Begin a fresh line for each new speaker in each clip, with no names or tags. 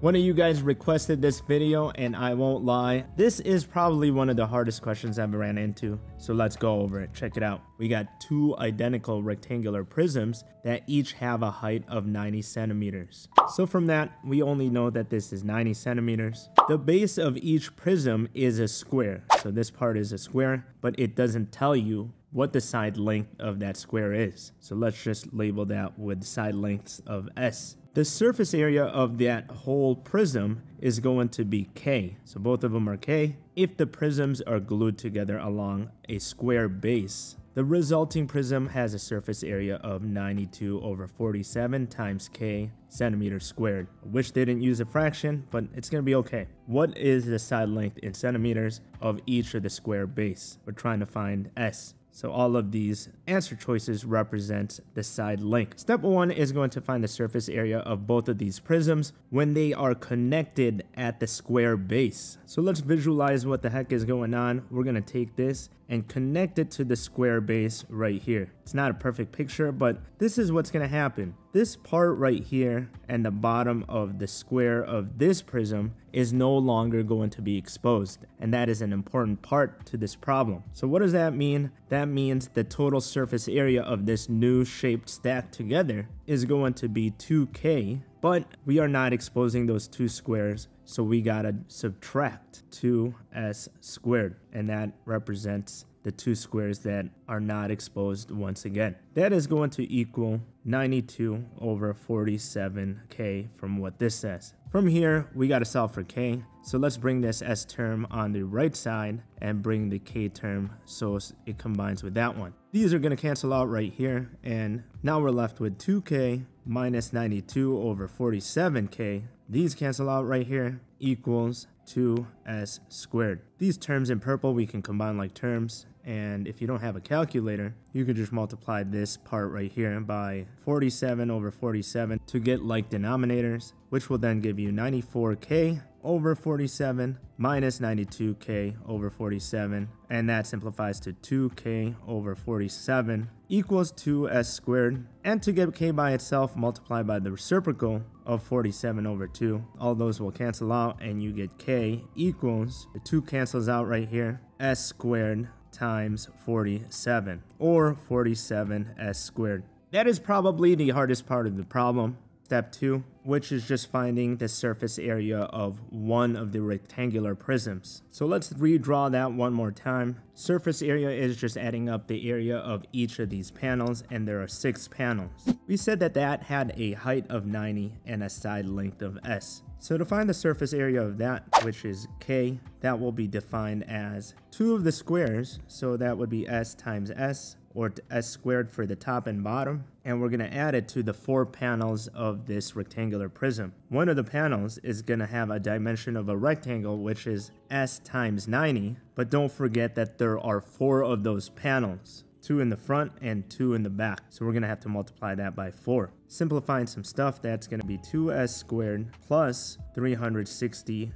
One of you guys requested this video, and I won't lie, this is probably one of the hardest questions I've ran into. So let's go over it. Check it out. We got two identical rectangular prisms that each have a height of 90 centimeters. So from that, we only know that this is 90 centimeters. The base of each prism is a square. So this part is a square, but it doesn't tell you what the side length of that square is. So let's just label that with side lengths of S. The surface area of that whole prism is going to be K. So both of them are K. If the prisms are glued together along a square base, the resulting prism has a surface area of 92 over 47 times K centimeters squared. Wish they didn't use a fraction, but it's gonna be okay. What is the side length in centimeters of each of the square base? We're trying to find S. So all of these answer choices represent the side length. Step one is going to find the surface area of both of these prisms when they are connected at the square base. So let's visualize what the heck is going on. We're gonna take this and connect it to the square base right here. It's not a perfect picture, but this is what's gonna happen. This part right here and the bottom of the square of this prism is no longer going to be exposed. And that is an important part to this problem. So what does that mean? That means the total surface area of this new shaped stack together is going to be 2k, but we are not exposing those two squares so we gotta subtract 2s squared, and that represents the two squares that are not exposed once again. That is going to equal 92 over 47k from what this says. From here, we got to solve for k. So let's bring this s term on the right side and bring the k term so it combines with that one. These are going to cancel out right here. And now we're left with 2k minus 92 over 47k. These cancel out right here equals 2s squared. These terms in purple we can combine like terms and if you don't have a calculator, you could just multiply this part right here by 47 over 47 to get like denominators, which will then give you 94k over 47 minus 92k over 47 and that simplifies to 2k over 47 equals 2s squared. And to get k by itself multiply by the reciprocal of 47 over 2 all those will cancel out and you get k equals the 2 cancels out right here s squared times 47 or 47s squared. That is probably the hardest part of the problem. Step 2, which is just finding the surface area of one of the rectangular prisms. So let's redraw that one more time. Surface area is just adding up the area of each of these panels and there are six panels. We said that that had a height of 90 and a side length of s. So to find the surface area of that, which is k, that will be defined as two of the squares, so that would be s times s, or s squared for the top and bottom, and we're going to add it to the four panels of this rectangular prism. One of the panels is going to have a dimension of a rectangle, which is s times 90, but don't forget that there are four of those panels two in the front and two in the back. So we're gonna have to multiply that by four. Simplifying some stuff, that's gonna be 2s squared plus 360s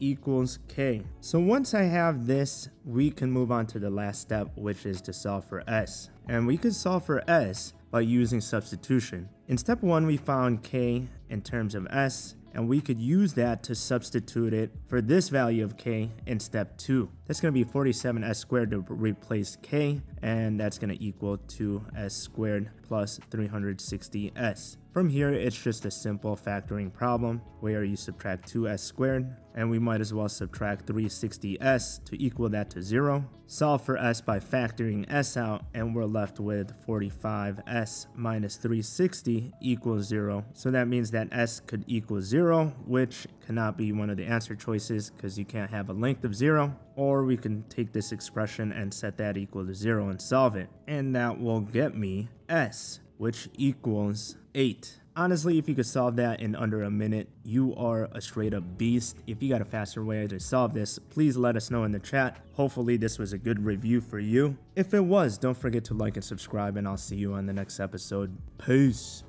equals k. So once I have this, we can move on to the last step, which is to solve for s. And we could solve for s by using substitution. In step one, we found k in terms of s, and we could use that to substitute it for this value of k in step 2. That's going to be 47s squared to replace k, and that's going to equal 2s squared plus 360s. From here, it's just a simple factoring problem where you subtract 2s squared, and we might as well subtract 360s to equal that to 0. Solve for s by factoring s out, and we're left with 45s minus 360 equals 0. So that means that s could equal 0, which cannot be one of the answer choices because you can't have a length of 0 or we can take this expression and set that equal to 0 and solve it. And that will get me s, which equals 8. Honestly, if you could solve that in under a minute, you are a straight up beast. If you got a faster way to solve this, please let us know in the chat. Hopefully this was a good review for you. If it was, don't forget to like and subscribe and I'll see you on the next episode. Peace.